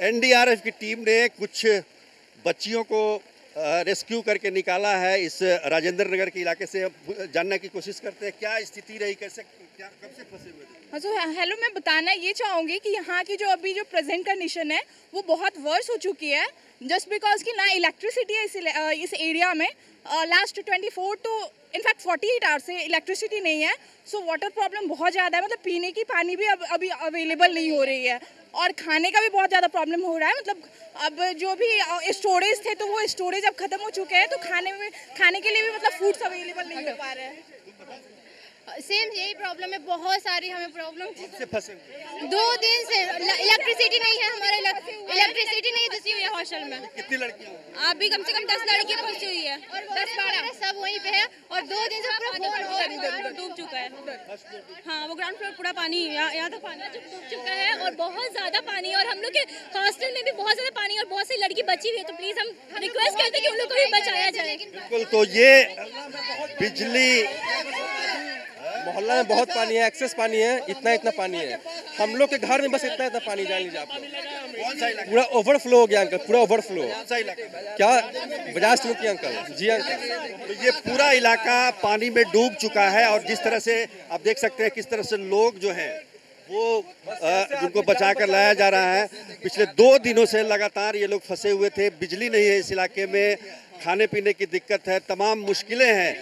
NDRF की team ने कुछ बच्चियों को रेस्क्यू करके निकाला है इस राजेंद्र नगर के इलाके से। जानने की कोशिश करते हैं क्या स्थिति रही कैसे क्या कब से फंसे हुए हाँ तो हेलो मैं बताना ये चाहूँगी कि यहाँ की जो अभी जो प्रेजेंट कंडीशन है वो बहुत वर्स हो चुकी है। जस्ट बिकॉज़ कि ना इलेक्ट्रिसिटी है इस, इस एरिया में last twenty four to in fact forty eight hours से इलेक्ट्रिसिटी नहीं है। सो वाटर प्रॉब्लम बहुत ज़्यादा है मतलब पीने की पानी भी अब अभी अवेलेबल नहीं हो रही है। और खाने का भी बहुत ज़्यादा प्रॉब्लम हो रहा है। मतलब अब जो भी स्टोरेज थे तो वो स्टोरेज अब खत्म हो चुके हैं तो खाने में खाने के लिए भी मतलब फूड्स अवेलेबल नहीं हो पा रहे हैं। सेम यही प्रॉब्लम है बहुत सारी हमें प्रॉब्लम से फंसे हुए? दो दिन से इलेक्ट्रिसिटी नहीं है हमारे इलेक्ट्रिसिटी नहीं दसी हुई है हॉस्टल में। कितनी लड़कियाँ आप भी कम से कम दस लड़कियाँ फंसी हुई है। दस पे है और दो दिन से पूरा डूब चुका है। हाँ वो ग्राउंड फ्लोर पूरा पानी यहाँ यहाँ तक पानी डूब चुका है और बहुत ज़्यादा पानी और हम लोग के हॉस्टल में भी बहुत ज़्यादा पानी और बहुत सी लड़की बची हुई है। तो प्लीज़ हम रिक्वेस्ट करते हैं कि उन लोग को भी बचाया जाए। बिल्कुल तो ये बिजली मोहल्ला में बहुत पानी है एक्सेस पानी है इतना इतना पानी है। हम लोग के घर में बस इतना इतना पानी जाएँगे आप पूरा ओवरफ्लो हो गया अंकल पूरा ओवरफ्लो क्या बजाज चौकी अंकल जी अंकल तो ये पूरा इलाका पानी में डूब चुका है और जिस तरह से आप देख सकते हैं किस तरह से लोग जो हैं वो जिनको बचा कर लाया जा रहा है। पिछले दो दिनों से लगातार ये लोग फंसे हुए थे। बिजली नहीं है इस इलाके में। खाने पीने की दिक्कत है। तमाम मुश्किलें हैं।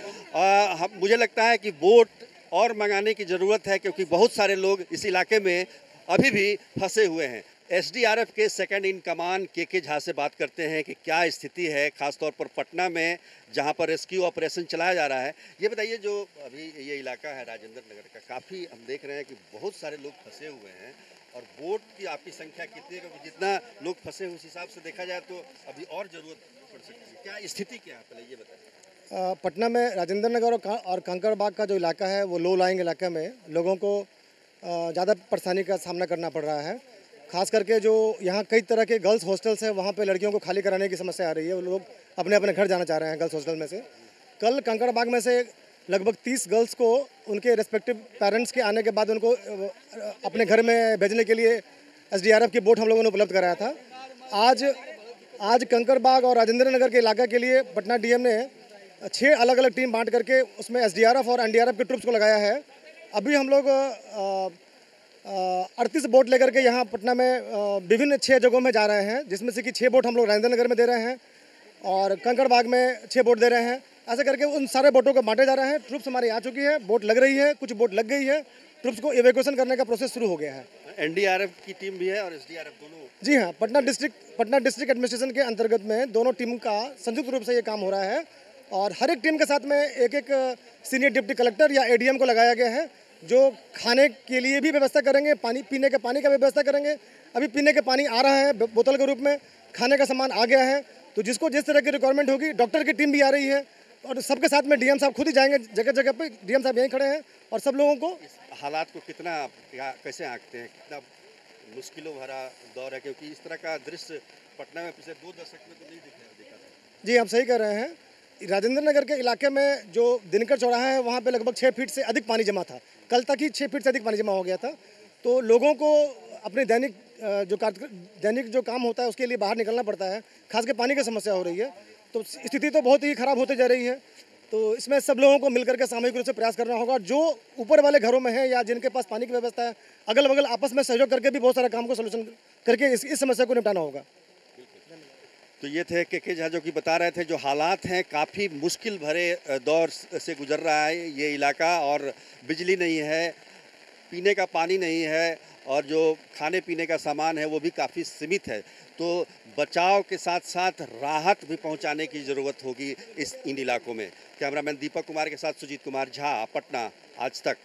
हम मुझे लगता है कि वोट और मंगाने की ज़रूरत है क्योंकि बहुत सारे लोग इस इलाके में अभी भी फंसे हुए हैं। एसडीआरएफ के सेकंड इन कमान के के झा से बात करते हैं कि क्या स्थिति है खासतौर पर पटना में जहाँ पर रेस्क्यू ऑपरेशन चलाया जा रहा है। ये बताइए जो अभी ये इलाका है राजेंद्र नगर का काफ़ी हम देख रहे हैं कि बहुत सारे लोग फंसे हुए हैं और बोट की आपकी संख्या कितनी है? क्योंकि जितना लोग फंसे हुए उस हिसाब से देखा जाए तो अभी और ज़रूरत पड़ सकती है। क्या स्थिति क्या है? पहले ये बताइए। पटना में राजेंद्र नगर और, और कंकड़बाग का जो इलाका है वो लो लाइंग इलाका में लोगों को ज़्यादा परेशानी का सामना करना पड़ रहा है। खास करके जो यहाँ कई तरह के गर्ल्स हॉस्टल्स हैं, वहाँ पे लड़कियों को खाली कराने की समस्या आ रही है। वो लोग अपने अपने घर जाना चाह रहे हैं गर्ल्स हॉस्टल में से। कल कंकड़बाग में से लगभग तीस गर्ल्स को उनके रेस्पेक्टिव पेरेंट्स के आने के बाद उनको अपने घर में भेजने के लिए एसडीआरएफ की बोट हम लोगों ने उपलब्ध कराया था। आज आज कंकड़बाग और राजेंद्र नगर के इलाके के लिए पटना डीएम ने छः अलग अलग टीम बांट करके उसमें एसडीआरएफ और एनडीआरएफ के ट्रुप्स को लगाया है। अभी हम लोग अड़तीस बोट लेकर के यहाँ पटना में विभिन्न छः जगहों में जा रहे हैं जिसमें से कि छः बोट हम लोग राजेंद्र नगर में दे रहे हैं और कंकड़बाग में छः बोट दे रहे हैं। ऐसे करके उन सारे बोटों को बांटे जा रहे हैं। ट्रुप्स हमारे आ चुकी है बोट लग रही है कुछ बोट लग गई है। ट्रुप्स को इवेक्यूएशन करने का प्रोसेस शुरू हो गया है। एनडीआरएफ की टीम भी है और एसडीआरएफ दोनों। जी हाँ Patna district Patna district administration के अंतर्गत में दोनों टीम का संयुक्त रूप से ये काम हो रहा है। और हर एक टीम के साथ में एक एक सीनियर डिप्टी कलेक्टर या एडीएम को लगाया गया है। जो खाने के लिए भी व्यवस्था करेंगे पानी पीने के पानी का भी व्यवस्था करेंगे। अभी पीने के पानी आ रहा है बोतल के रूप में खाने का सामान आ गया है। तो जिसको जिस तरह की रिक्वायरमेंट होगी डॉक्टर की टीम भी आ रही है और सबके साथ में डीएम साहब खुद ही जाएँगे जगह जगह पे डीएम साहब यहीं खड़े हैं और सब लोगों को हालात को कितना कैसे आंकते हैं? कितना मुश्किलों भरा दौर है क्योंकि इस तरह का दृश्य पटना में पिछले दो दशक में तो नहीं दिखा जी आप सही कह रहे हैं। राजेंद्र नगर के इलाके में जो दिनकर चौराहा है वहाँ पे लगभग छः फीट से अधिक पानी जमा था। कल तक ही छः फीट से अधिक पानी जमा हो गया था। तो लोगों को अपने दैनिक जो दैनिक जो काम होता है उसके लिए बाहर निकलना पड़ता है। खास कर पानी की समस्या हो रही है। तो स्थिति तो बहुत ही खराब होती जा रही है। तो इसमें सब लोगों को मिलकर के सामूहिक रूप से प्रयास करना होगा। जो ऊपर वाले घरों में है या जिनके पास पानी की व्यवस्था है अगल बगल आपस में सहयोग करके भी बहुत सारा काम को सोल्यूशन करके इस, इस समस्या को निपटाना होगा। तो ये थे के के झा जो कि बता रहे थे जो हालात हैं, काफ़ी मुश्किल भरे दौर से गुजर रहा है ये इलाका और बिजली नहीं है, पीने का पानी नहीं है और जो खाने पीने का सामान है वो भी काफ़ी सीमित है। तो बचाव के साथ साथ राहत भी पहुँचाने की ज़रूरत होगी इस इन इलाकों में। कैमरामैन दीपक कुमार के साथ सुजीत कुमार झा, पटना, आज तक।